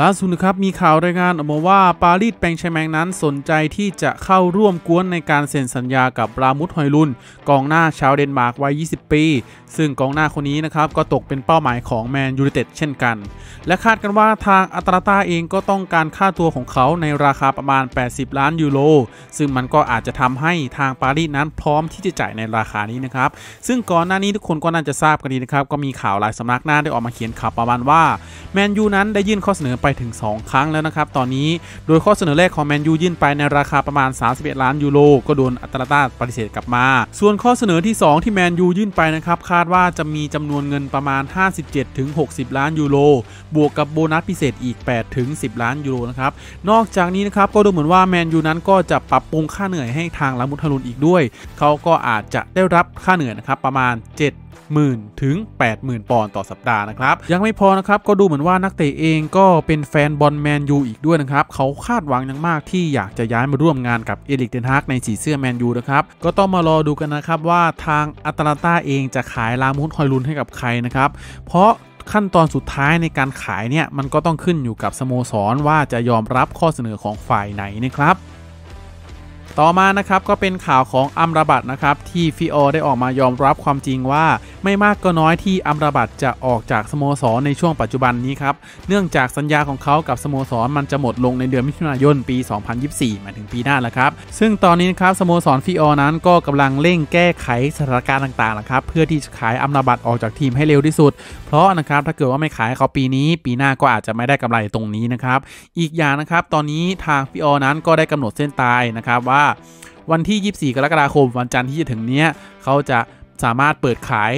ล่าสุดนะครับมีข่าวรายงานออกมาว่าปารีสแซงต์แชร์กแมงนั้นสนใจที่จะเข้าร่วมวงในการเซ็นสัญญากับราสมุสฮอยลุนกองหน้าชาวเดนมาร์กวัย 20 ปี ซึ่งกองหน้าคนนี้นะครับก็ตกเป็นเป้าหมายของแมนยูไนเต็ดเช่นกัน และคาดกันว่าทางอตาลันตาเองก็ต้องการค่าตัวของเขาในราคาประมาณ 80 ล้านยูโรซึ่งมันก็อาจจะทำให้ทางปารีสนั้นพร้อมที่จะจ่ายในราคานี้นะครับซึ่งก่อนหน้านี้ทุกคนก็น่าจะทราบกันดีนะครับก็มีข่าวหลายสำนักหน้าได้ออกมาเขียนข่าวประมาณว่าแมนยูนั้นได้ยื่นข้อเสนอไปถึง 2 ครั้งแล้วนะครับ ตอนนี้โดยข้อเสนอแรกของแมนยูยื่นไปในราคาประมาณ 31 ล้านยูโรก็โดนอัตราตาปฏิเสธกลับมา ส่วนข้อเสนอที่ 2 ที่แมนยูยื่นไปนะครับคาดว่าจะมีจำนวนเงินประมาณ 57-60 ล้านยูโรบวกกับโบนัสพิเศษอีก 8-10 ล้านยูโรนะครับนอกจากนี้นะครับก็ดูเหมือนว่าแมนยูนั้นก็จะปรับปรุงค่าเหนื่อยให้ทางลามุทารุนอีกด้วย เขาก็อาจจะได้รับค่าเหนื่อยนะครับประมาณ 7 0,000 ถึง 80,000 ปอนด์ต่อสัปดาห์นะครับ ยังไม่พอนะครับ ก็ดูเหมือนว่านักเตะเองก็เป็นแฟนบอลแมนยูอีกด้วยนะครับ เขาคาดหวังอย่างมากที่อยากจะย้ายมาร่วมงานกับเอริกเทนฮากในสีเสื้อแมนยูนะครับ ก็ต้องมารอดูกันนะครับว่าทางอัตแลนตาเองจะขายลามุนฮอยลุนให้กับใครนะครับ เพราะขั้นตอนสุดท้ายในการขายเนี่ยมันก็ต้องขึ้นอยู่กับสโมสรว่าจะยอมรับข้อเสนอของฝ่ายไหนนะครับ ต่อมานะครับก็เป็นข่าวของอัมราบัตนะครับที่ฟิโอได้ออกมายอมรับความจริงว่า ไม่มากก็น้อยที่อัมราบัตจะออกจากสโมสรในช่วงปัจจุบันนี้ครับเนื่องจากสัญญาของเขากับสโมสรมันจะหมดลงในเดือนมิถุนายนปี 2024หมายถึงปีหน้าแล้วครับ ซึ่งตอนนี้นะครับสโมสรฟิโอนั้นก็กำลังเร่งแก้ไขสถานการณ์ต่างๆนะครับเพื่อที่จะขายอัมราบัตออกจากทีมให้เร็วที่สุด เพราะนะครับถ้าเกิดว่าไม่ขายเขาปีนี้ ปีหน้าก็อาจจะไม่ได้กำไรตรงนี้นะครับอีกอย่างนะครับตอนนี้ทางฟิโอนั้นก็ได้กำหนดเส้นตายนะครับว่าวันที่ 24 กรกฎาคม วันจันทร์ที่จะถึงนี้เขาจะสามารถเปิดขาย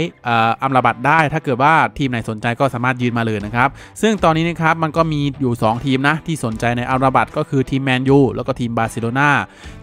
อัมราบัตได้ถ้าเกิดว่าทีมไหนสนใจก็สามารถยื่นมาเลยนะครับ ซึ่งตอนนี้นะครับมันก็มีอยู่ 2 ทีมนะที่สนใจในอัมราบัตก็คือทีมแมนยูแล้วก็ทีมบาร์เซโลนา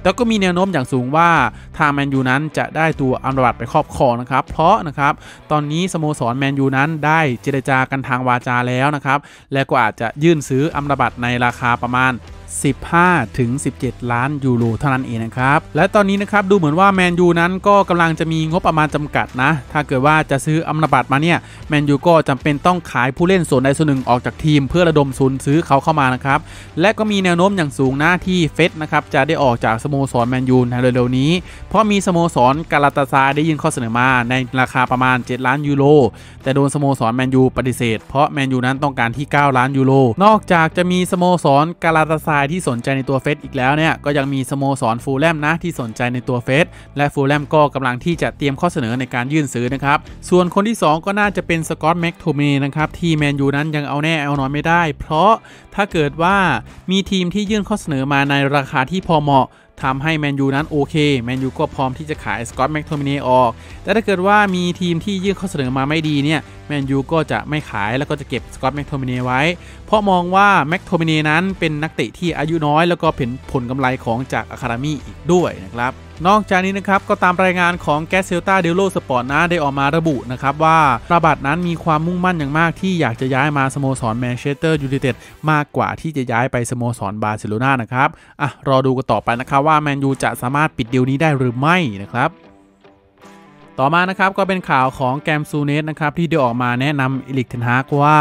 แล้วก็มีแนวโน้มอย่างสูงว่าทางแมนยูนั้นจะได้ตัวอัมราบัตไปครอบครองนะครับเพราะนะครับตอนนี้สโมสรแมนยูนั้นได้เจรจากันทางวาจาแล้วนะครับและก็อาจจะยื่นซื้ออัมราบัตในราคาประมาณ 15 ถึง 17 ล้านยูโรเท่านั้นเองนะครับ และตอนนี้นะครับดูเหมือนว่าแมนยูนั้นก็กำลังจะมีงบประมาณจำกัดนะ ถ้าเกิดว่าจะซื้ออัมราบัตมาเนี่ยแมนยูก็จำเป็นต้องขายผู้เล่นส่วนใดส่วนหนึ่งออกจากทีม เพื่อระดมทุนซื้อเขาเข้ามานะครับ และก็มีแนวโน้มอย่างสูงนะที่เฟสนะครับจะได้ออกจากสโมสรแมนยูในเร็วๆนี้ เพราะมีสโมสรกาลาตาซาได้ยินข้อเสนอมาในราคาประมาณ 7 ล้านยูโรแต่โดนสโมสรแมนยูปฏิเสธเพราะแมนยูนั้นต้องการที่ 9 ล้านยูโรนอกจากจะมีสโมสรกาลาตาซารายที่สนใจในตัวเฟร็ดอีกแล้วเนี่ยก็ยังมีสโมสรฟูแล่มนะที่สนใจในตัวเฟร็ดและฟูแล่มก็กำลังที่จะเตรียมข้อเสนอในการยื่นซื้อนะครับ ส่วนคนที่ 2 ก็น่าจะเป็นสกอตแม็กโทมินีนะครับที่แมนยูนั้นยังเอาแน่เอานอนไม่ได้ เพราะถ้าเกิดว่ามีทีมที่ยื่นข้อเสนอมาในราคาที่พอเหมาะ ทำให้แมนยูนั้นโอเคแมนยูก็พร้อมที่จะขายสกอตแม็กโทมินีออก แต่ถ้าเกิดว่ามีทีมที่ยื่นข้อเสนอมาไม่ดีเนี่ยแมนยูก็จะไม่ขายแล้วก็จะเก็บสกอตแม็กโทมินีไว้ เพราะมองว่าแม็กโทมินีนั้นเป็นนักเตะที่อายุน้อย แล้วก็เป็นผลกำไรของจากอะคาเดมี่อีกด้วยนะครับ นอกจากนี้นะครับก็ตามรายงานของกัซเซตตาเดลโลสปอร์ตนะได้ออกมาระบุนะครับว่าอัมราบัตนั้นมีความมุ่งมั่นอย่างมากที่อยากจะย้ายมาสโมสรแมนเชสเตอร์ยูไนเต็ดมากกว่าที่จะย้ายไปสโมสรบาร์เซโลนานะครับอะรอดูกันต่อไปนะครับว่าแมนยูจะสามารถปิดดีลนี้ได้หรือไม่นะครับต่อมานะครับก็เป็นข่าวของแกรมซูเนสนะครับที่ได้ออกมาแนะนำเอริกเทนฮากว่า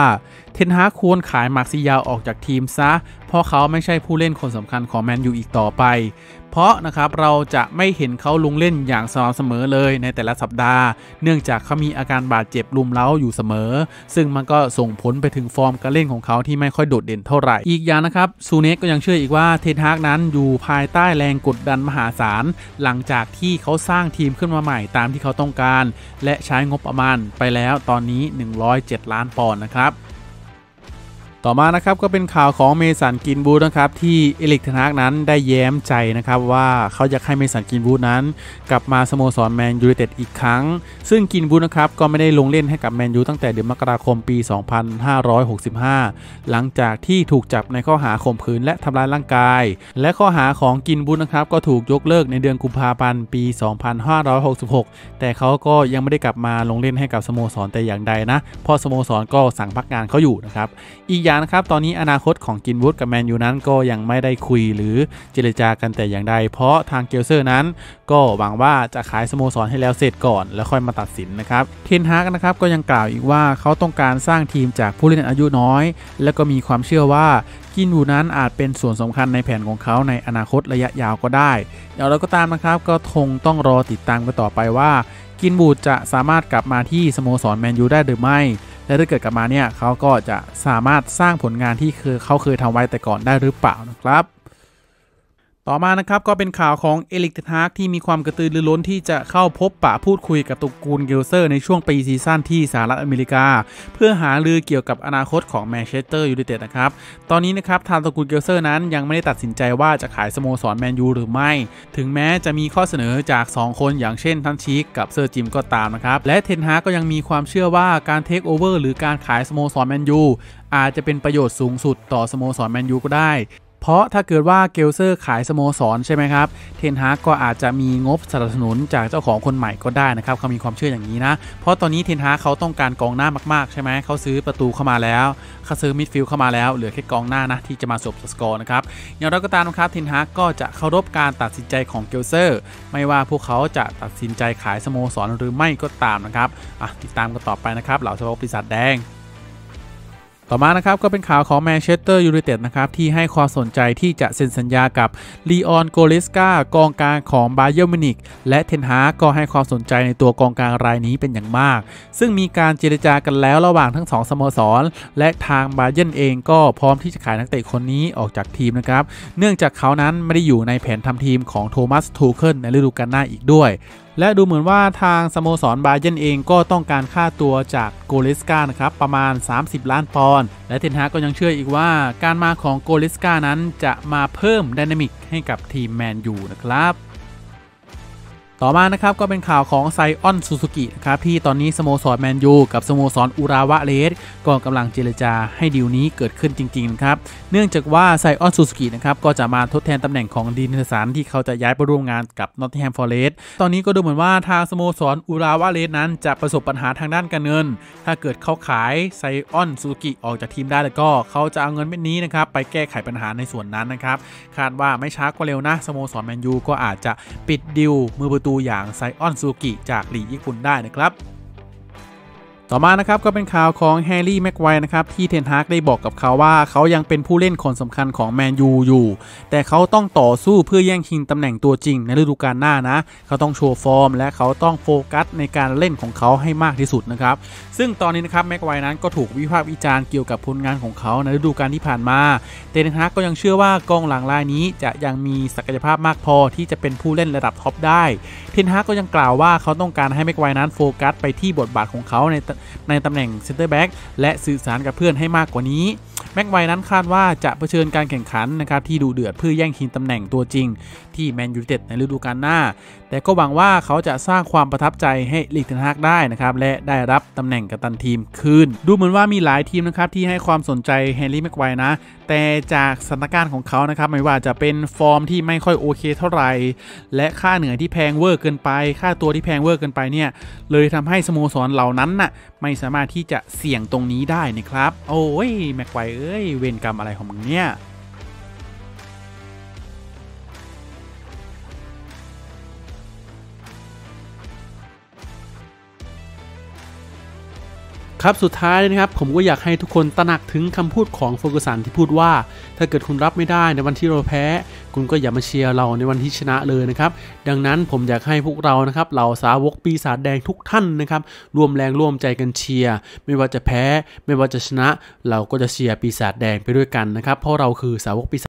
เทนฮากควรขายมาร์กซิยาลออกจากทีมซะ เพราะเขาไม่ใช่ผู้เล่นคนสำคัญของแมนยูอีกต่อไป เพราะนะครับเราจะไม่เห็นเขาลงเล่นอย่างสม่ำเสมอเลยในแต่ละสัปดาห์ เนื่องจากเขามีอาการบาดเจ็บรุมเร้าอยู่เสมอ ซึ่งมันก็ส่งผลไปถึงฟอร์มการเล่นของเขาที่ไม่ค่อยโดดเด่นเท่าไหร่ อีกอย่างนะครับซูเนสก็ยังเชื่ออีกว่าเทนฮากนั้นอยู่ภายใต้แรงกดดันมหาศาล หลังจากที่เขาสร้างทีมขึ้นมาใหม่ตามที่เขาต้องการ และใช้งบประมาณไปแล้วตอนนี้ 107 ล้านปอนด์นะครับ ต่อมานะครับก็เป็นข่าวของเมสันกรีนวู้ดนะครับที่เอริกเทนฮากนั้นได้แย้มใจนะครับว่าเขาอยากให้เมสันกรีนวู้ดนั้น กลับมาสโมสรแมนยูไนเต็ดอีกครั้ง ซึ่งกรีนวู้ดนะครับก็ไม่ได้ลงเล่นให้กับแมนยูตั้งแต่เดือนมกราคมปี 2565 หลังจากที่ถูกจับในข้อหาข่มขืนและทำร้ายร่างกาย และข้อหาของกินบูธนะครับก็ถูกยกเลิกในเดือนกุมภาพันธ์ปี 2566 แต่เขาก็ยังไม่ได้กลับมาลงเล่นให้กับสโมสรแต่อย่างใดนะเพราะสโมสรก็สั่งพักงานเขาอยู่นะครับอีกอย่างนะครับ ตอนนี้อนาคตของกินวูดกับแมนยูนั้นก็ยังไม่ได้คุยหรือเจรจากันแต่อย่างใด เพราะทางเกลเซอร์นั้น ก็หวังว่าจะขายสโมสรให้แล้วเสร็จก่อน แล้วค่อยมาตัดสินนะครับ เทนฮากนะครับก็ยังกล่าวอีกว่าเขาต้องการสร้างทีมจากผู้เล่นอายุน้อย และก็มีความเชื่อว่ากรีนวู้ดนั้นอาจเป็นส่วนสำคัญในแผนของเขาในอนาคตระยะยาวก็ได้อย่างไรก็ตามนะครับ ก็คงต้องรอติดตามกันต่อไปว่า กรีนวู้ดจะสามารถกลับมาที่สโมสรแมนยูได้หรือไม่ และถ้าเกิดกลับมาเนี่ยเขาก็จะสามารถสร้างผลงานที่คือเขาเคยทำไว้แต่ก่อนได้หรือเปล่านะครับ ต่อมานะครับก็เป็นข่าวของเอริกเทนฮากที่มีความกระตือรือร้นที่จะเข้าพบปะพูดคุยกับตระกูลเกลเซอร์ในช่วง pre-season ที่สหรัฐอเมริกา เพื่อหารือเกี่ยวกับอนาคตของแมนเชสเตอร์ยูไนเต็ดนะครับตอนนี้นะครับทางตระกูลเกลเซอร์นั้นยังไม่ได้ตัดสินใจว่าจะขายสโมสรแมนยูหรือไม่ ถึงแม้จะมีข้อเสนอจาก 2 คนอย่างเช่นท่านชีคกับเซอร์จิมก็ตามนะครับและเทนฮากก็ยังมีความเชื่อว่าการเทคโอเวอร์หรือการขายสโมสรแมนยูอาจจะเป็นประโยชน์สูงสุดต่อสโมสรแมนยูก็ได้ เพราะถ้าเกิดว่าเกลเซอร์ขายสโมสรใช่ไหมครับ เทนฮากก็อาจจะมีงบสนับสนุนจากเจ้าของคนใหม่ก็ได้นะครับเขามีความเชื่ออย่างนี้นะ เพราะตอนนี้เทนฮากเขาต้องการกองหน้ามากๆ ใช่ไหม เขาซื้อประตูเข้ามาแล้วเขาซื้อมิดฟิลด์เข้ามาแล้ว เหลือแค่กองหน้านะที่จะมาจบสกอร์นะครับ อย่างไรก็ตามนะครับ เทนฮากก็จะเคารพการตัดสินใจของเกลเซอร์ ไม่ว่าพวกเขาจะตัดสินใจขายสโมสรหรือไม่ก็ตามนะครับติดตามกันต่อไปนะครับเหล่าสาวกปีศาจแดง ต่อมานะครับก็เป็นข่าวของแมนเชสเตอร์ยูไนเต็ดนะครับที่ให้ความสนใจที่จะเซ็นสัญญากับลีออนโกเร็ตซ์กากองกลางของบาเยิร์นมิวนิกและเทนฮากก็ให้ความสนใจในตัวกองกลางรายนี้เป็นอย่างมาก ซึ่งมีการเจรจากันแล้วระหว่างทั้ง2สโมสร และทางบาเยิร์นเองก็พร้อมที่จะขายนักเตะคนนี้ออกจากทีมนะครับเนื่องจากเขานั้นไม่ได้อยู่ในแผนทำทีมของโทมัสทูเคิ่ลในฤดูกาลหน้าอีกด้วยและดูเหมือนว่าทางสโมสรบาเยิร์นเองก็ต้องการค่าตัวจากโกเร็ตซ์กานะครับ ประมาณ 30 ล้านปอนด์และเทนฮากก็ยังเชื่ออีกว่า การมาของโกเร็ตซ์กานั้นจะมาเพิ่ม dynamic ให้กับทีมแมนยูนะครับ ต่อมานะครับก็เป็นข่าวของไซออนซูซูกินะครับที่ตอนนี้สโมสรแมนยูกับสโมสรอุราวะเรดส์ก็กำลังเจรจาให้ดีลนี้เกิดขึ้นจริงๆครับเนื่องจากว่าไซออนซูซูกินะครับก็จะมาทดแทนตำแหน่งของดีนเฮนเดอร์สันที่เขาจะย้ายไปร่วมงานกับนอตติงแฮมฟอร์เรสต์ตอนนี้ก็ดูเหมือนว่าทางสโมสรอุราวะเรดส์นั้นจะประสบปัญหาทางด้านการเงิน ถ้าเกิดเขาขายไซออนซูซูกิออกจากทีมได้แล้วก็เขาจะเอาเงินเม็ดนี้นะครับไปแก้ไขปัญหาในส่วนนั้นนะครับคาดว่าไม่ช้าก็เร็วนะสโมสรแมนยูก็อาจจะปิดดีลมือประตูอย่างไซออนอนซูกิจากลีกญี่ปุ่นได้นะครับ ต่อมานะครับก็เป็นข่าวของแฮร์รี่แม็กไกวร์นะครับที่เทนฮากได้บอกกับเขาว่าเขายังเป็นผู้เล่นคนสำคัญของแมนยูอยู่ แต่เขาต้องต่อสู้เพื่อแย่งชิงตำแหน่งตัวจริงในฤดูกาลหน้านะ เขาต้องโชว์ฟอร์ม และเขาต้องโฟกัสในการเล่นของเขาให้มากที่สุดนะครับ ซึ่งตอนนี้นะครับแม็กไวนั้นก็ถูกวิพากษ์วิจารณ์เกี่ยวกับผลงานของเขาในฤดูกาลที่ผ่านมาเทนฮากก็ยังเชื่อว่ากองหลังรายนี้จะยังมีศักยภาพมากพอที่จะเป็นผู้เล่นระดับ top ได้เทนฮากก็ยังกล่าวว่าเขาต้องการให้แม็กไวนั้นโฟกัสไปที่บทบาทของเขาในในตำแหน่งเซนเตอร์แบ็กและสื่อสารกับเพื่อนให้มากกว่านี้ แม็กไวนั้นคาดว่าจะเผชิญการแข่งขันนะครับที่ดูเดือดเพื่อแย่งชิงตำแหน่งตัวจริง ที่แมนยูไนเต็ดในฤดูกาลหน้า แต่ก็หวังว่าเขาจะสร้างความประทับใจให้เอริกเทนฮากได้นะครับ และได้รับตำแหน่งกัปตันทีมคืน ดูเหมือนว่ามีหลายทีมนะครับที่ให้ความสนใจแฮร์รี่แม็กไวนะ แต่จากสถานการณ์ของเขานะครับ ไม่ว่าจะเป็นฟอร์มที่ไม่ค่อยโอเคเท่าไหร่ และค่าเหนื่อยที่แพงเวอร์เกินไป ค่าตัวที่แพงเวอร์เกินไปเนี่ย เลยทำให้สโมสรเหล่านั้นน่ะไม่สามารถที่จะเสี่ยงตรงนี้ได้นะครับ โอ้ยแม็กไวเอ้ยเวรกรรมอะไรของมึงเนี่ย ครับสุดท้ายนะครับผมก็อยากให้ทุกคนตระหนักถึงคำพูดของโฟกัสันที่พูดว่า ถ้าเกิดคุณรับไม่ได้ในวันที่เราแพ้ คุณก็อย่ามาเชียร์เราในวันที่ชนะเลยนะครับดังนั้นผมอยากให้พวกเรานะครับเหล่าสาวกปีศาจแดงทุกท่านนะครับรวมแรงร่วมใจกันเชียร์ไม่ว่าจะแพ้ ไม่ว่าจะชนะ เราก็จะเชียร์ปีศาจแดงไปด้วยกันนะครับเพราะเราคือสาวกปีศาจ